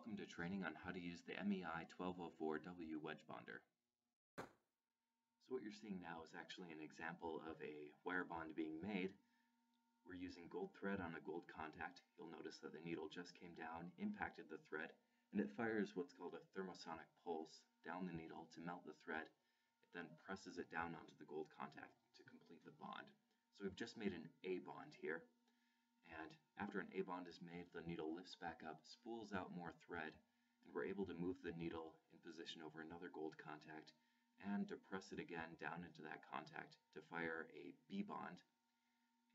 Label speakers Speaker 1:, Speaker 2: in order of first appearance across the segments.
Speaker 1: Welcome to training on how to use the MEI 1204W wedge bonder. So what you're seeing now is actually an example of a wire bond being made. We're using gold thread on a gold contact. You'll notice that the needle just came down, impacted the thread, and it fires what's called a thermosonic pulse down the needle to melt the thread. It then presses it down onto the gold contact to complete the bond. So we've just made an A bond here and after an A-bond is made, the needle lifts back up, spools out more thread, and we're able to move the needle in position over another gold contact and depress it again down into that contact to fire a B-bond.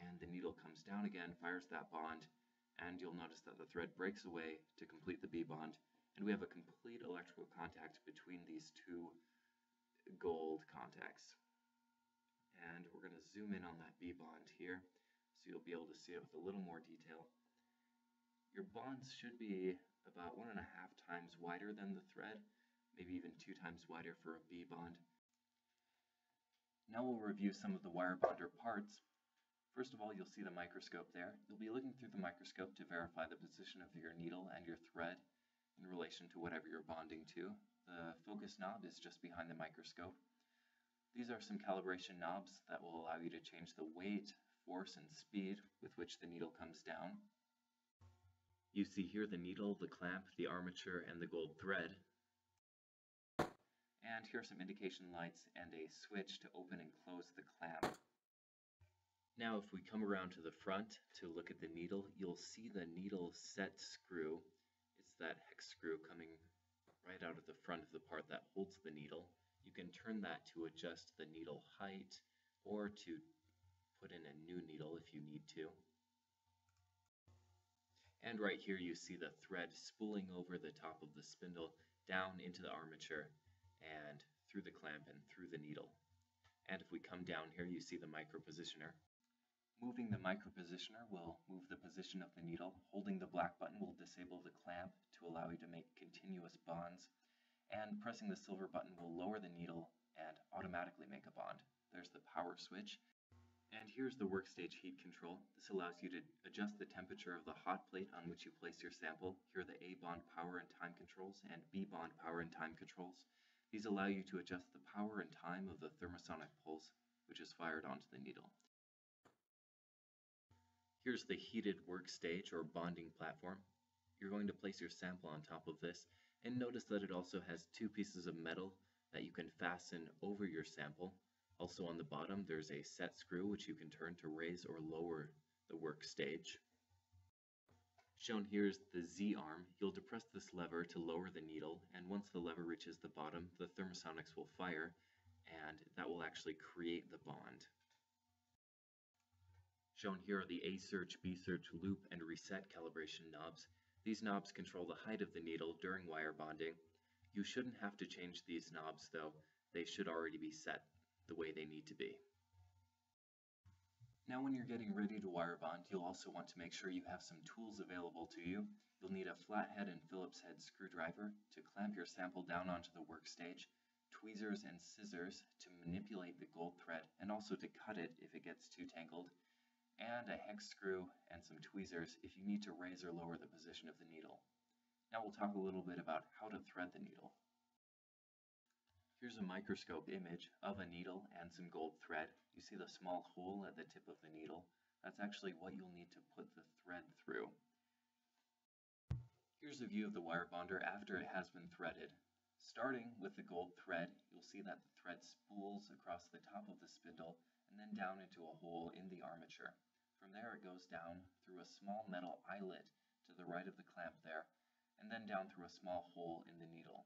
Speaker 1: And the needle comes down again, fires that bond, and you'll notice that the thread breaks away to complete the B-bond, and we have a complete electrical contact between these two gold contacts. And we're going to zoom in on that B-bond here so you'll be able to see it with a little more detail. Your bonds should be about one and a half times wider than the thread, maybe even two times wider for a B bond. Now we'll review some of the wire bonder parts. First of all, you'll see the microscope there. You'll be looking through the microscope to verify the position of your needle and your thread in relation to whatever you're bonding to. The focus knob is just behind the microscope. These are some calibration knobs that will allow you to change the weight, force and speed with which the needle comes down. You see here the needle, the clamp, the armature, and the gold thread. And here are some indication lights and a switch to open and close the clamp. Now if we come around to the front to look at the needle, you'll see the needle set screw. It's that hex screw coming right out of the front of the part that holds the needle. You can turn that to adjust the needle height or to put in a new needle if you need to. And right here you see the thread spooling over the top of the spindle down into the armature and through the clamp and through the needle. And if we come down here you see the micropositioner. Moving the micropositioner will move the position of the needle. Holding the black button will disable the clamp to allow you to make continuous bonds. And pressing the silver button will lower the needle and automatically make a bond. There's the power switch and here's the workstage heat control. This allows you to adjust the temperature of the hot plate on which you place your sample. Here are the A bond power and time controls and B bond power and time controls. These allow you to adjust the power and time of the thermosonic pulse, which is fired onto the needle. Here's the heated workstage or bonding platform. You're going to place your sample on top of this and notice that it also has two pieces of metal that you can fasten over your sample also on the bottom, there's a set screw which you can turn to raise or lower the work stage. Shown here is the Z arm. You'll depress this lever to lower the needle, and once the lever reaches the bottom, the thermosonics will fire, and that will actually create the bond. Shown here are the A search, B search, loop, and reset calibration knobs. These knobs control the height of the needle during wire bonding. You shouldn't have to change these knobs though, they should already be set the way they need to be. Now when you're getting ready to wire bond, you'll also want to make sure you have some tools available to you. You'll need a flathead and Phillips head screwdriver to clamp your sample down onto the workstage, tweezers and scissors to manipulate the gold thread and also to cut it if it gets too tangled, and a hex screw and some tweezers if you need to raise or lower the position of the needle. Now we'll talk a little bit about how to thread the needle. Here's a microscope image of a needle and some gold thread. You see the small hole at the tip of the needle? That's actually what you'll need to put the thread through. Here's a view of the wire bonder after it has been threaded. Starting with the gold thread, you'll see that the thread spools across the top of the spindle and then down into a hole in the armature. From there it goes down through a small metal eyelet to the right of the clamp there, and then down through a small hole in the needle.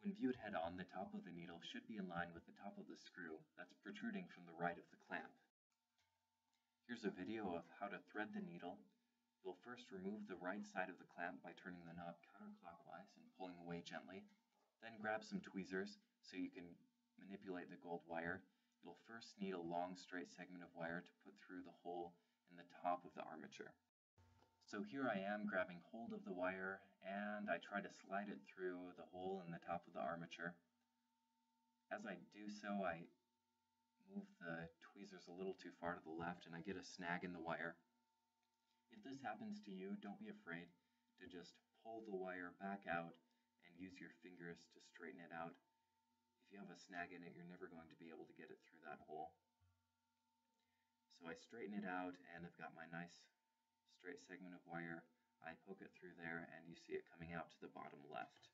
Speaker 1: When viewed head-on, the top of the needle should be in line with the top of the screw that's protruding from the right of the clamp. Here's a video of how to thread the needle. You'll first remove the right side of the clamp by turning the knob counterclockwise and pulling away gently. Then grab some tweezers so you can manipulate the gold wire. You'll first need a long straight segment of wire to put through the hole in the top of the armature. So here I am grabbing hold of the wire and I try to slide it through the hole in the top of the armature. As I do so, I move the tweezers a little too far to the left and I get a snag in the wire. If this happens to you, don't be afraid to just pull the wire back out and use your fingers to straighten it out. If you have a snag in it, you're never going to be able to get it through that hole. So I straighten it out and I've got my nice straight segment of wire. I poke it through there and you see it coming out to the bottom left.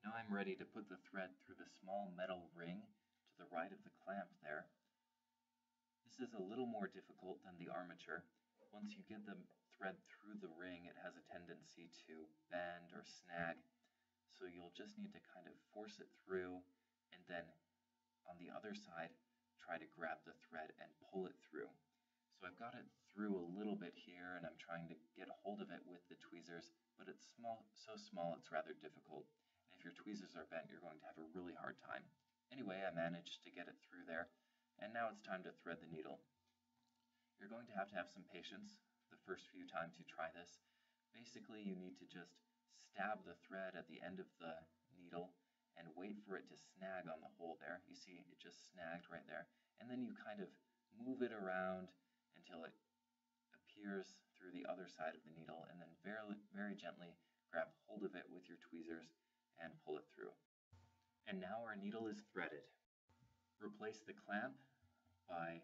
Speaker 1: Now I'm ready to put the thread through the small metal ring to the right of the clamp there. This is a little more difficult than the armature. Once you get the thread through the ring, it has a tendency to bend or snag. So you'll just need to kind of force it through and then on the other side, try to grab the thread and pull it through. So I've got it through a little bit here and I'm trying to get hold of it with the tweezers, but it's small, so small it's rather difficult. And if your tweezers are bent, you're going to have a really hard time. Anyway, I managed to get it through there, and now it's time to thread the needle. You're going to have to have some patience the first few times you try this. Basically, you need to just stab the thread at the end of the needle and wait for it to snag on the hole there. You see it just snagged right there. And then you kind of move it around until it appears through the other side of the needle and then very, very gently grab hold of it with your tweezers and pull it through. And now our needle is threaded. Replace the clamp by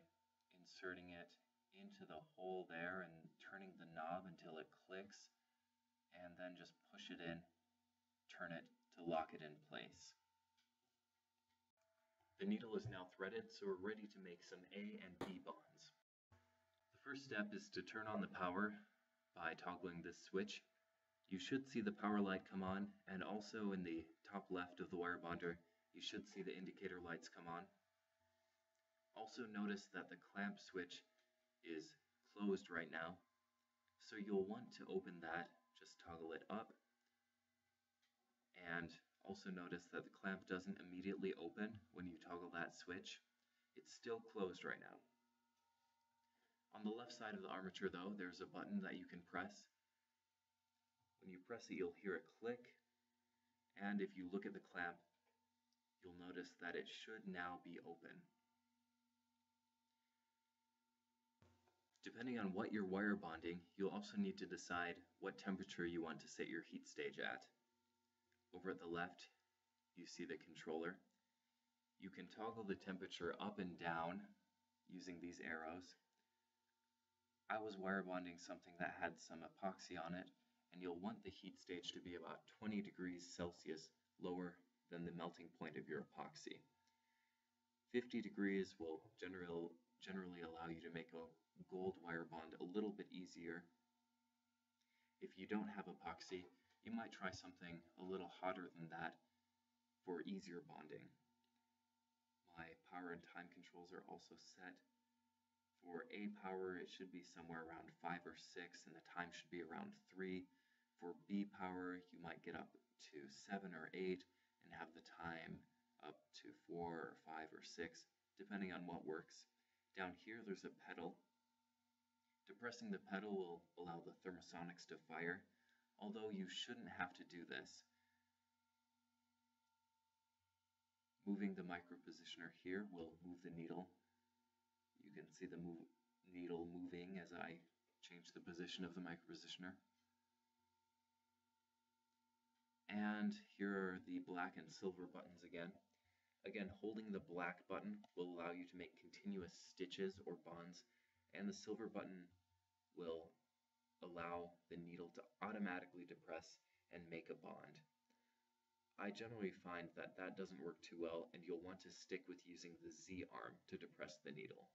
Speaker 1: inserting it into the hole there and turning the knob until it clicks and then just push it in, turn it to lock it in place. The needle is now threaded so we're ready to make some A and B bonds. First step is to turn on the power by toggling this switch you should see the power light come on and also in the top left of the wire bonder you should see the indicator lights come on. Also notice that the clamp switch is closed right now so you'll want to open that just toggle it up and also notice that the clamp doesn't immediately open when you toggle that switch. It's still closed right now. On the left side of the armature though, there's a button that you can press when you press it, you'll hear a click, and if you look at the clamp, you'll notice that it should now be open. Depending on what you're wire bonding, you'll also need to decide what temperature you want to set your heat stage at. Over at the left, you see the controller. You can toggle the temperature up and down using these arrows. I was wire bonding something that had some epoxy on it, and you'll want the heat stage to be about 20 degrees Celsius lower than the melting point of your epoxy. 50 degrees will general, generally allow you to make a gold wire bond a little bit easier. If you don't have epoxy, you might try something a little hotter than that for easier bonding. My power and time controls are also set. A power, it should be somewhere around 5 or 6, and the time should be around 3. For B power, you might get up to 7 or 8 and have the time up to 4 or 5 or 6, depending on what works. Down here, there's a pedal. Depressing the pedal will allow the thermosonics to fire, although you shouldn't have to do this. Moving the micropositioner here will move the needle. You can see the move, needle moving as I change the position of the micropositioner. And here are the black and silver buttons again. Again, holding the black button will allow you to make continuous stitches or bonds, and the silver button will allow the needle to automatically depress and make a bond. I generally find that that doesn't work too well, and you'll want to stick with using the Z arm to depress the needle.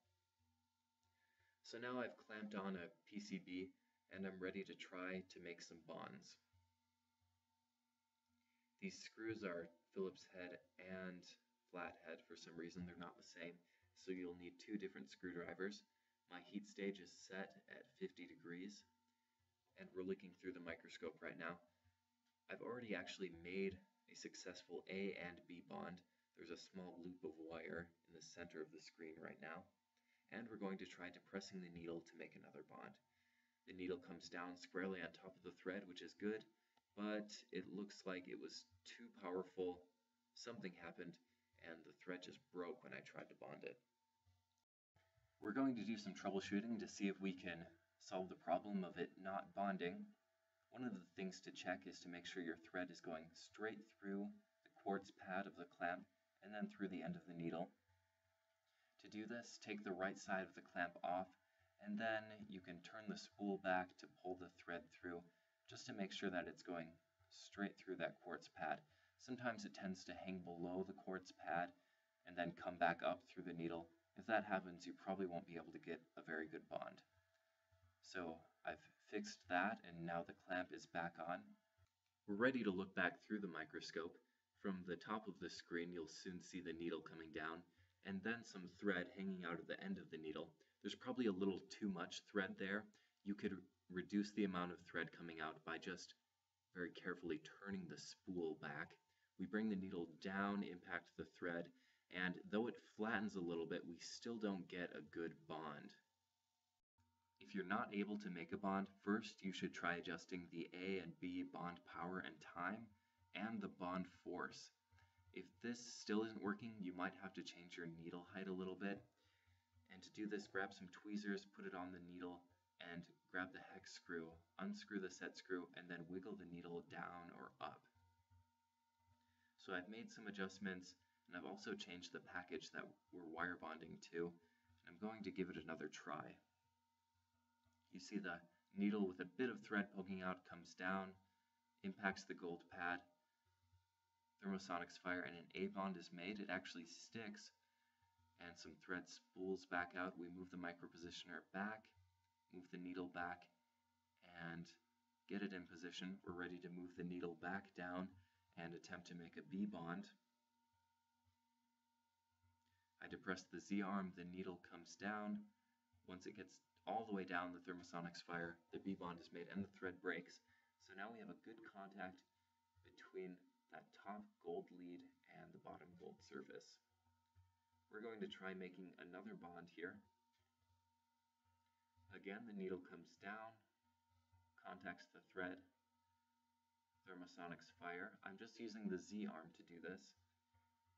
Speaker 1: So now I've clamped on a PCB, and I'm ready to try to make some bonds. These screws are Phillips head and flathead for some reason, they're not the same, so you'll need two different screwdrivers. My heat stage is set at 50 degrees, and we're looking through the microscope right now. I've already actually made a successful A and B bond. There's a small loop of wire in the center of the screen right now, and we're going to try depressing the needle to make another bond. The needle comes down squarely on top of the thread, which is good, but it looks like it was too powerful. Something happened and the thread just broke when I tried to bond it. We're going to do some troubleshooting to see if we can solve the problem of it not bonding. One of the things to check is to make sure your thread is going straight through the quartz pad of the clamp and then through the end of the needle. To do this, take the right side of the clamp off and then you can turn the spool back to pull the thread through just to make sure that it's going straight through that quartz pad. Sometimes it tends to hang below the quartz pad and then come back up through the needle. If that happens, you probably won't be able to get a very good bond. So I've fixed that and now the clamp is back on. We're ready to look back through the microscope. From the top of the screen, you'll soon see the needle coming down and then some thread hanging out of the end of the needle. There's probably a little too much thread there. You could reduce the amount of thread coming out by just very carefully turning the spool back. We bring the needle down, impact the thread, and though it flattens a little bit, we still don't get a good bond. If you're not able to make a bond, first you should try adjusting the A and B bond power and time and the bond force. If this still isn't working, you might have to change your needle height a little bit. And to do this, grab some tweezers, put it on the needle, and grab the hex screw, unscrew the set screw, and then wiggle the needle down or up. So I've made some adjustments, and I've also changed the package that we're wire bonding to. I'm going to give it another try. You see the needle with a bit of thread poking out comes down, impacts the gold pad, thermosonics fire, and an A bond is made. It actually sticks, and some thread spools back out. We move the micropositioner back, move the needle back, and get it in position. We're ready to move the needle back down and attempt to make a B bond. I depress the Z arm, the needle comes down. Once it gets all the way down, the thermosonics fire, the B bond is made and the thread breaks. So now we have a good contact between that top gold lead and the bottom gold surface. We're going to try making another bond here. Again, the needle comes down, contacts the thread, thermosonics fire. I'm just using the Z arm to do this.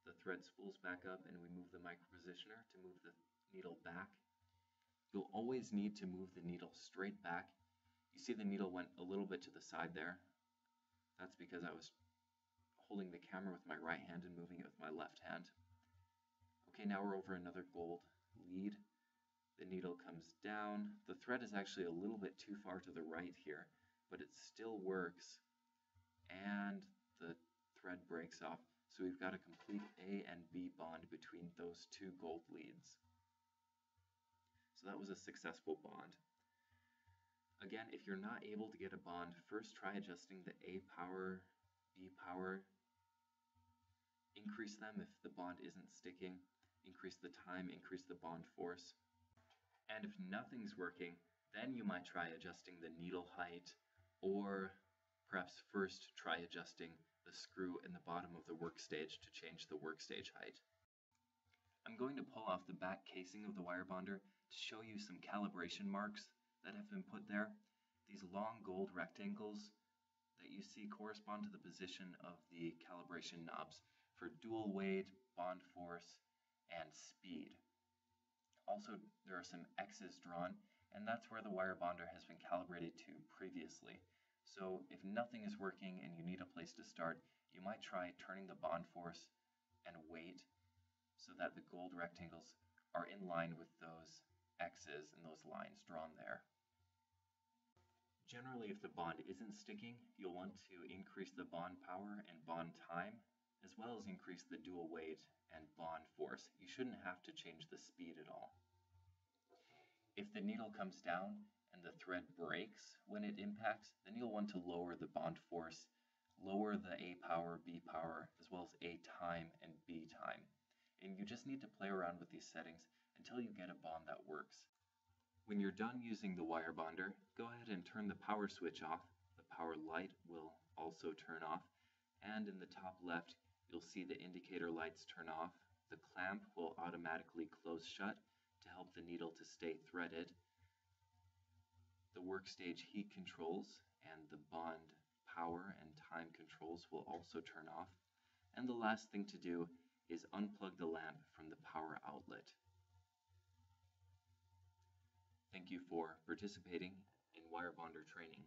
Speaker 1: The thread spools back up and we move the micropositioner to move the needle back. You'll always need to move the needle straight back. You see the needle went a little bit to the side there. That's because I was holding the camera with my right hand and moving it with my left hand. Okay, now we're over another gold lead. The needle comes down. The thread is actually a little bit too far to the right here, but it still works. And the thread breaks off. So we've got a complete A and B bond between those two gold leads. So that was a successful bond. Again, if you're not able to get a bond, first try adjusting the A power, B power, increase them if the bond isn't sticking, increase the time, increase the bond force. And if nothing's working, then you might try adjusting the needle height or perhaps first try adjusting the screw in the bottom of the workstage to change the workstage height. I'm going to pull off the back casing of the wire bonder to show you some calibration marks that have been put there. These long gold rectangles that you see correspond to the position of the calibration knobs for dual weight, bond force, and speed. Also, there are some X's drawn, and that's where the wire bonder has been calibrated to previously. So if nothing is working and you need a place to start, you might try turning the bond force and weight so that the gold rectangles are in line with those X's and those lines drawn there. Generally, if the bond isn't sticking, you'll want to increase the bond power and bond time as well as increase the dual weight and bond force. You shouldn't have to change the speed at all. If the needle comes down and the thread breaks when it impacts, then you'll want to lower the bond force, lower the A power, B power, as well as A time and B time. And you just need to play around with these settings until you get a bond that works. When you're done using the wire bonder, go ahead and turn the power switch off. The power light will also turn off. And in the top left, you'll see the indicator lights turn off. The clamp will automatically close shut to help the needle to stay threaded. The workstage heat controls and the bond power and time controls will also turn off. And the last thing to do is unplug the lamp from the power outlet. Thank you for participating in wire bonder training.